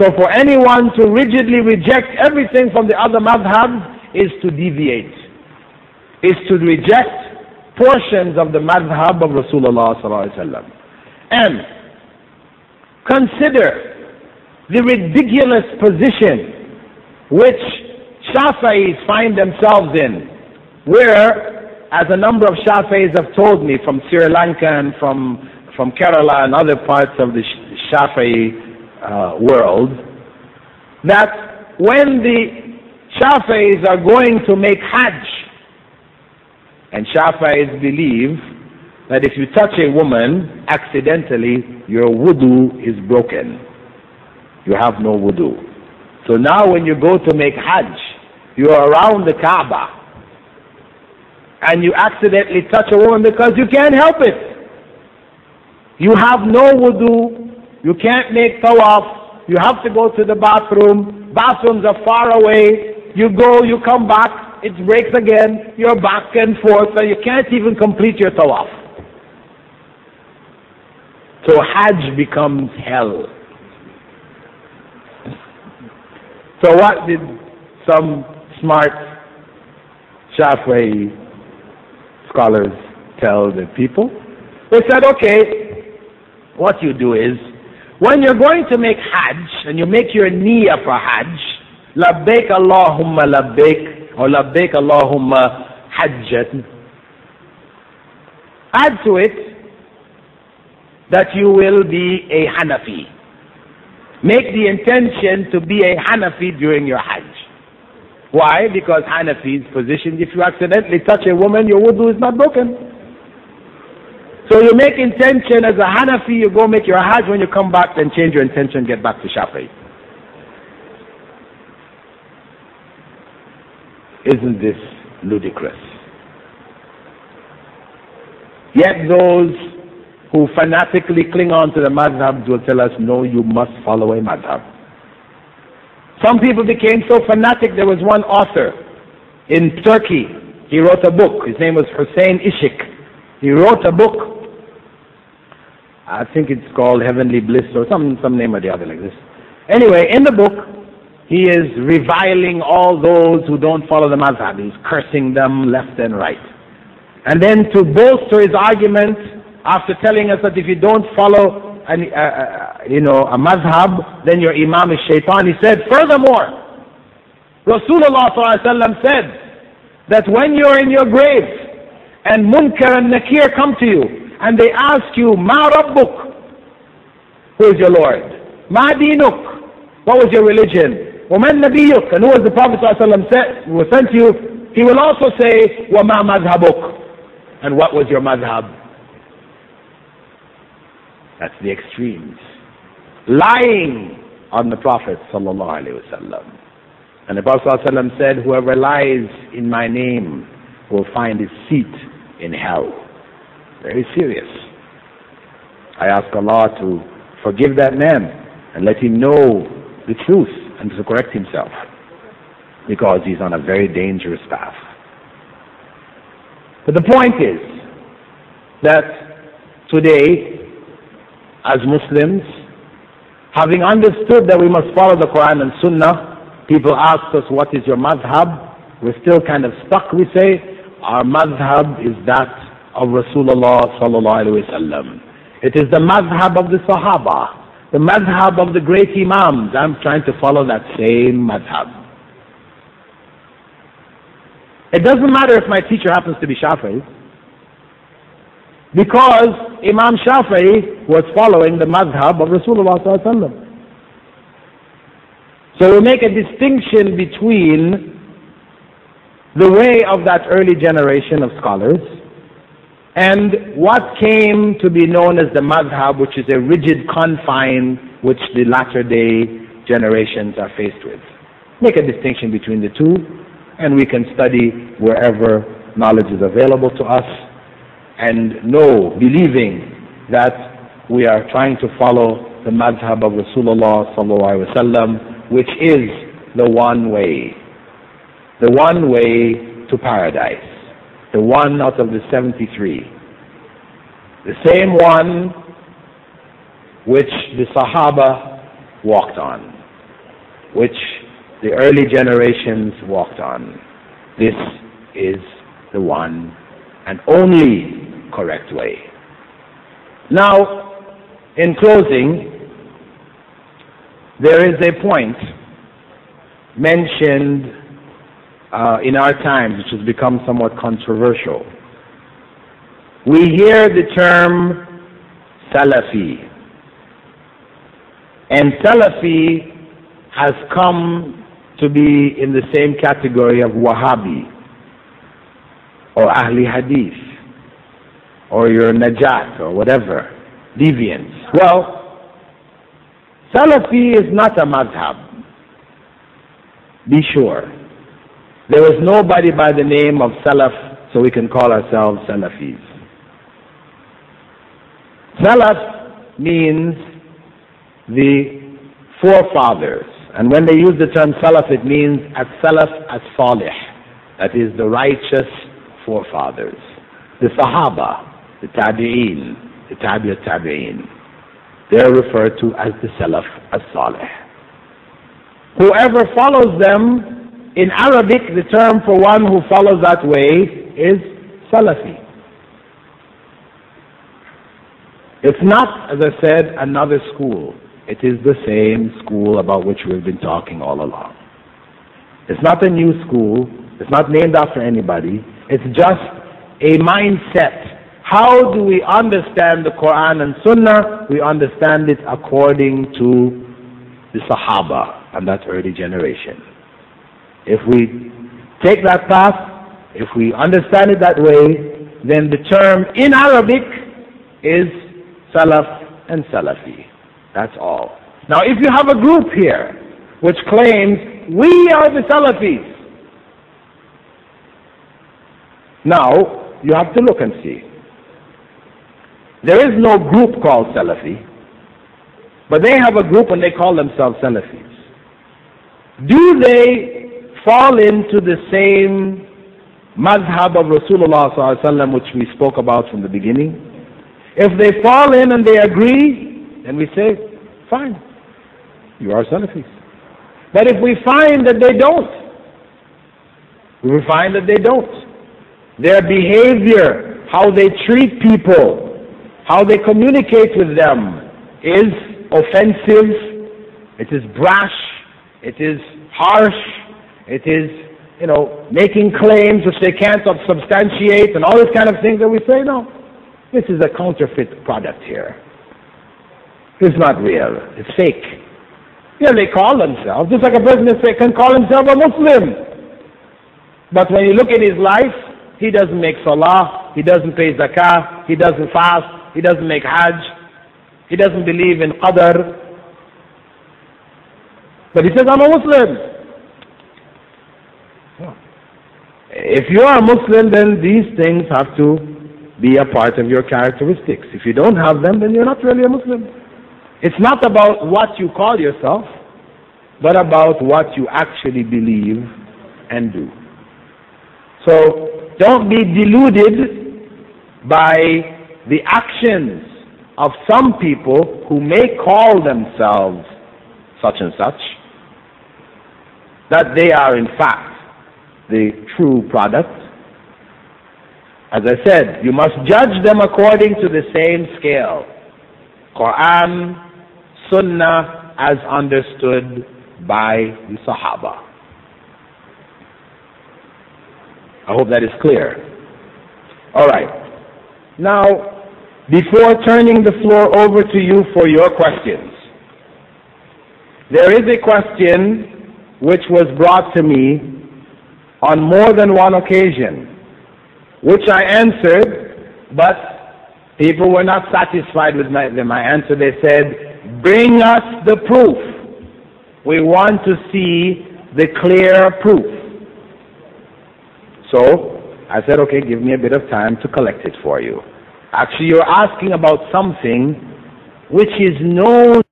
So for anyone to rigidly reject everything from the other madhabs is to deviate, is to reject portions of the madhab of Rasulullah And consider the ridiculous position which Shafi'is find themselves in, where, as a number of Shafi'is have told me from Sri Lanka and from, from Kerala and other parts of the Shafi'i uh, world that when the Shafis are going to make Hajj, and Shafis believe that if you touch a woman accidentally, your wudu is broken. You have no wudu. So now when you go to make Hajj, you are around the Kaaba, and you accidentally touch a woman because you can't help it. You have no wudu, you can't make tawaf. You have to go to the bathroom. Bathrooms are far away. You go, you come back, it breaks again. You're back and forth, and you can't even complete your tawaf. So Hajj becomes hell. So what did some smart Shafi'i scholars tell the people? They said, okay, what you do is when you're going to make Hajj and you make your niyyah for Hajj, labbaik Allahumma labbaik or labbaik Allahumma hajjat, add to it that you will be a Hanafi. Make the intention to be a Hanafi during your Hajj. Why? Because Hanafi's position, if you accidentally touch a woman, your wudu is not broken. So you make intention as a Hanafi, you go make your Hajj, when you come back, then change your intention, and get back to Shafi'i. Isn't this ludicrous? Yet those who fanatically cling on to the madhab will tell us, no, you must follow a madhab. Some people became so fanatic, there was one author in Turkey, he wrote a book, his name was Hussein Ishik. He wrote a book I think it's called Heavenly Bliss or some, some name or the other like this. Anyway, in the book, he is reviling all those who don't follow the madhab. He's cursing them left and right. And then to bolster his argument, after telling us that if you don't follow an, uh, uh, you know, a madhab, then your imam is shaitan, he said, furthermore, Rasulullah said that when you're in your grave and munkar and nakir come to you, and they ask you, Ma Rabbuk, who is your Lord? Ma Dinuk, what was your religion? وَمَنْ نَبِيُّكَ And who was the Prophet ﷺ who was sent to you? He will also say, وَمَا مَذْهَبُكَ And what was your madhab? That's the extremes. Lying on the Prophet ﷺ. And the Prophet ﷺ said, whoever lies in my name will find his seat in hell. Very serious. I ask Allah to forgive that man and let him know the truth and to correct himself because he's on a very dangerous path. But the point is that today, as Muslims, having understood that we must follow the Quran and Sunnah, people ask us, what is your madhab? We're still kind of stuck, we say. Our madhab is that of Rasulullah sallallahu alaihi wasallam. It is the madhab of the Sahaba, the madhab of the great Imams. I'm trying to follow that same madhab. It doesn't matter if my teacher happens to be Shafi'i, because Imam Shafi'i was following the madhab of Rasulullah sallallahu. So we make a distinction between the way of that early generation of scholars and what came to be known as the madhab, which is a rigid confine which the latter day generations are faced with. Make a distinction between the two, and we can study wherever knowledge is available to us, and know, believing that we are trying to follow the madhab of Rasulullah wasallam, which is the one way, the one way to paradise the one out of the 73. The same one which the Sahaba walked on. which the early generations walked on. This is the one and only correct way. Now, in closing, there is a point mentioned uh, in our times which has become somewhat controversial. We hear the term Salafi. And Salafi has come to be in the same category of Wahhabi or Ahli Hadith or your Najat or whatever, deviants. Well, Salafi is not a madhab. Be sure. There is nobody by the name of Salaf, so we can call ourselves Salafis. Salaf means the forefathers. And when they use the term Salaf, it means as Salaf as Salih. That is the righteous forefathers. The Sahaba, the Tabi'een, the Tabi' Tabi'een. They're referred to as the Salaf as Salih. Whoever follows them, in Arabic, the term for one who follows that way is Salafi. It's not, as I said, another school. It is the same school about which we've been talking all along. It's not a new school. It's not named after anybody. It's just a mindset. How do we understand the Quran and Sunnah? We understand it according to the Sahaba and that early generation. If we take that path, if we understand it that way, then the term in Arabic is Salaf and Salafi. That's all. Now, if you have a group here which claims we are the Salafis, now you have to look and see. There is no group called Salafi, but they have a group and they call themselves Salafis. Do they fall into the same madhab of Rasulullah which we spoke about from the beginning? If they fall in and they agree, then we say, fine, you are Salafis. But if we find that they don't, we find that they don't. Their behavior, how they treat people, how they communicate with them is offensive, it is brash, it is harsh, it is, you know, making claims which they can't substantiate and all this kind of things that we say, no. This is a counterfeit product here. It's not real. It's fake. Yeah, they call themselves, just like a person can call himself a Muslim. But when you look at his life, he doesn't make salah, he doesn't pay zakah, he doesn't fast, he doesn't make hajj, he doesn't believe in qadr. But he says, I'm a Muslim. If you are a Muslim, then these things have to be a part of your characteristics. If you don't have them, then you're not really a Muslim. It's not about what you call yourself, but about what you actually believe and do. So don't be deluded by the actions of some people who may call themselves such and such, that they are in fact the true product as I said, you must judge them according to the same scale. Quran, Sunnah as understood by the Sahaba. I hope that is clear. Alright. Now, before turning the floor over to you for your questions, there is a question which was brought to me on more than one occasion which I answered, but people were not satisfied with my, my answer. They said, bring us the proof. We want to see the clear proof. So I said, okay, give me a bit of time to collect it for you. Actually, you're asking about something which is known